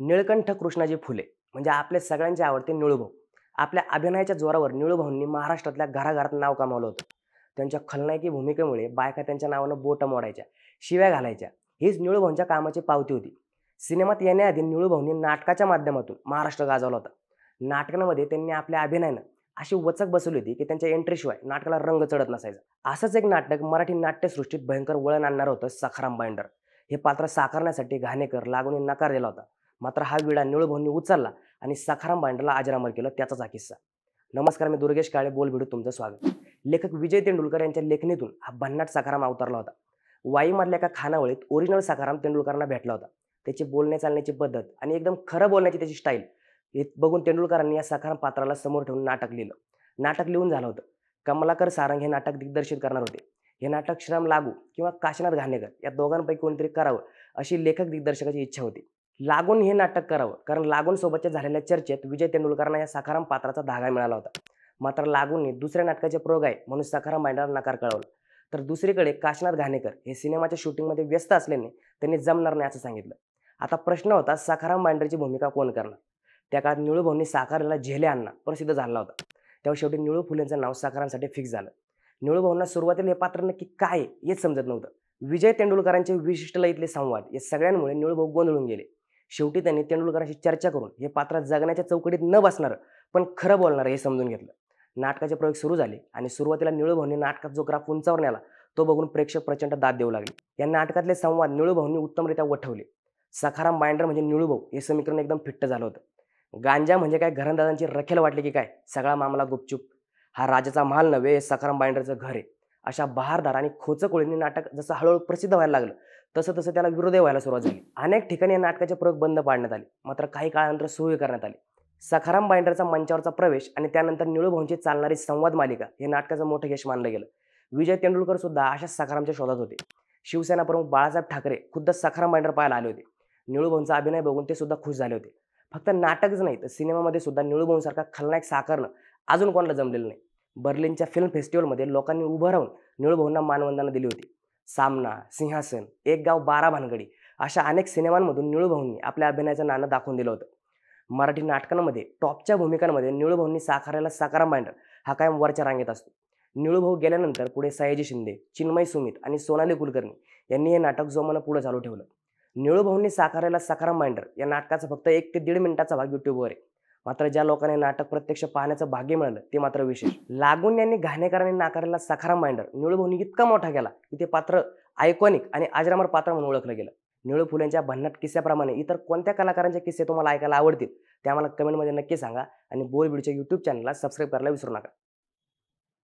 निळकंठ कृष्णाजी फुले. म्हणजे आपले सगळ्यांचे आवडते निळूभाऊ आपल्या अभिनयाच्या जोरावर निळूभाऊंनी महाराष्ट्रातल्या घराघरात नाव कमावलं होतं. त्यांच्या खलनायकी भूमिकेमुळे बायका त्यांच्या नावानं बोटं मोडायच्या शिव्या घालायच्या. हीच निळूभाऊंच्या कामाची पावती होती. सिनेमात येण्याआधी निळूभाऊंनी नाटकाच्या माध्यमातून महाराष्ट्र गाजवला होता. नाटकांमध्ये त्यांनी आपल्या अभिनयानं अशी वचक बसवली होती की त्यांच्या एंट्रीशिवाय नाटकाला रंग चढत नसायचा. असंच एक नाटक मराठी नाट्यसृष्टीत भयंकर वळण आणणार होतं सखाराम बाइंडर हे पात्र साकारण्यासाठी घाणेकर लागून नकार दिला होता. मात्र हा विडा निळूभाऊंनी उचलला आणि सखाराम भांडला अजरामर केलं त्याचाच हा किस्सा. नमस्कार मी दुर्गेश काळे बोल भिडू तुमचं स्वागत. लेखक विजय तेंडुलकर यांच्या लेखणीतून हा भन्नाट सखाराम अवतरला होता. वाईमधल्या एका खानावळीत ओरिजिनल सखाराम तेंडुलकरांना भेटला होता. त्याची बोलण्या चालण्याची पद्धत आणि एकदम खरं बोलण्याची त्याची स्टाईल हे बघून तेंडुलकरांनी या सखाराम पात्राला समोर ठेवून नाटक लिहिलं. नाटक लिहून झालं होतं. कमलाकर सारंग हे नाटक दिग्दर्शित करणार होते. हे नाटक श्रम लागू किंवा काशीनाथ घाणेकर या दोघांपैकी कोणतरी करावं अशी लेखक दिग्दर्शकाची इच्छा होती. लागून हे नाटक करावं. कारण लागून सोबतच्या झालेल्या चर्चेत विजय तेंडुलकरांना या सखाराम पात्राचा धागा मिळाला होता. मात्र लागूनने दुसऱ्या नाटकाचे प्रयोग आहे म्हणून सखाराम मांडला नकार कळवलं. तर दुसरीकडे काशनाथ घाणेकर हे सिनेमाच्या शूटिंगमध्ये व्यस्त असल्याने त्यांनी जमणार नाही असं सांगितलं. आता प्रश्न होता सखाराम मांडरची भूमिका कोण करणार? त्या काळात निळू भाऊंनी साकारलेला झेले अण्णा प्रसिद्ध झाला होता. तेव्हा शेवटी निळू फुलेंचं नाव साकारांसाठी फिक्स झालं. निळू भाऊंना सुरुवातीला हे पात्र नक्की काय हेच समजत नव्हतं. विजय तेंडुलकरांचे विशिष्ट लयीतले संवाद या सगळ्यांमुळे निळू भाऊ गोंधळून गेले. शेवटी त्यांनी तेंडुलकरांशी चर्चा करून हे पात्र जगण्याच्या चौकटीत न बसणारं पण खरं बोलणारं हे समजून घेतलं. नाटकाचे प्रयोग सुरू झाले आणि सुरुवातीला निळूभाऊंनी नाटकात जो ग्राफ उंचावर नेला तो बघून प्रेक्षक प्रचंड दाद देऊ लागले. या नाटकातले संवाद निळूभाऊंनी उत्तमरित्या वठवले. सखाराम बाइंडर म्हणजे निळूभाऊ हे समीकरण एकदम फिट्ट झालं होतं. गांजा म्हणजे काय? घरंदाजांची रखेल वाटली की काय? सगळा मामला गुपचूप. हा राजाचा महाल नव्हे हे सखाराम बाइंडरचं घर आहे. अशा बहारदार आणि खोचकोळींनी नाटक जसं हळूहळू प्रसिद्ध व्हायला लागलं तसं तसं त्याला विरोधही व्हायला सुरुवात झाली. अनेक ठिकाणी या नाटकाचे प्रयोग बंद पाडण्यात आले. मात्र काही काळानंतर सुरू करण्यात आले. सखाराम बाइंडरचा मंचावरचा प्रवेश आणि त्यानंतर निळूभाऊंची चालणारी संवाद मालिका हे नाटकाचं मोठं यश मानलं गेलं. विजय तेंडुलकर सुद्धा अशा सखारामच्या शोधात होते. शिवसेना प्रमुख बाळासाहेब ठाकरे खुद्द सखाराम बाइंडर पाहायला आले होते. निळूभाऊंचा अभिनय बघून ते सुद्धा खुश झाले होते. फक्त नाटकच नाही तर सिनेमामध्ये सुद्धा निळूभाऊंसारखा खलनायक साकारणं अजून कोणाला जमलेलं नाही. बर्लिनच्या फिल्म फेस्टिवलमध्ये लोकांनी उभं राहून निळूभाऊंना मानवंदना दिली होती. सामना सिंहासन एक गाव बारा भानगडी अशा अनेक सिनेमांमधून निळूभाऊंनी आपल्या अभिनयाचं नाणं दाखवून दिलं होतं. मराठी नाटकांमध्ये टॉपच्या भूमिकांमध्ये निळूभाऊंनी साकारायला सकाराम बाइंडर हा कायम वरच्या रांगेत असतो. निळूभाऊ गेल्यानंतर पुढे सयाजी शिंदे चिन्मय सुमित आणि सोनाली कुलकर्णी यांनी हे नाटक जोमानं पुढे चालू ठेवलं. निळूभाऊंनी साकारायला सखाराम बाइंडर या नाटकाचा फक्त एक ते दीड मिनिटाचा भाग युट्यूबवर आहे. मात्र ज्या लोकांनी नाटक प्रत्यक्ष पाहण्याचं भाग्य मिळालं ते मात्र विशेष. लागून यांनी घाणेकरांनी नाकारलेला सखाराम बाइंडर निळूभाऊनी इतका मोठा केला की ते पात्र आयकॉनिक आणि आजरामर पात्र म्हणून ओळखलं गेलं. निळू फुलेंच्या भन्नाट किस्स्याप्रमाणे इतर कोणत्या कलाकारांचे किस्से तुम्हाला ऐकायला आवडतील ते आम्हाला कमेंटमध्ये नक्की सांगा आणि बोल बीडच्या यूट्यूब चॅनलला सबस्क्राईब करायला विसरू नका.